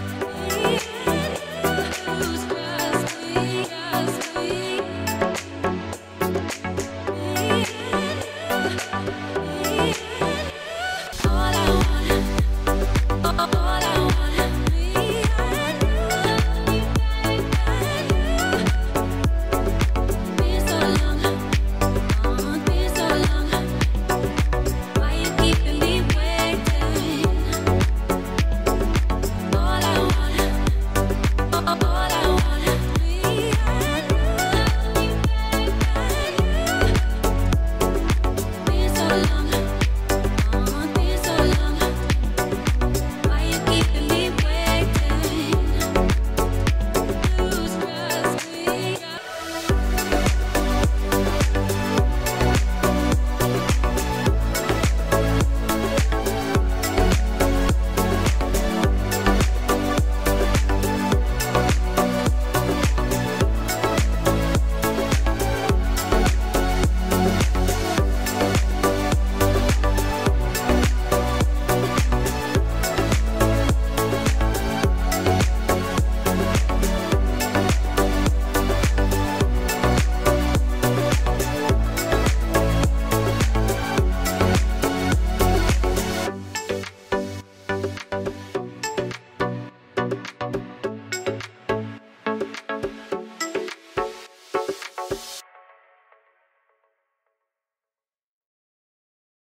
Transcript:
podcast.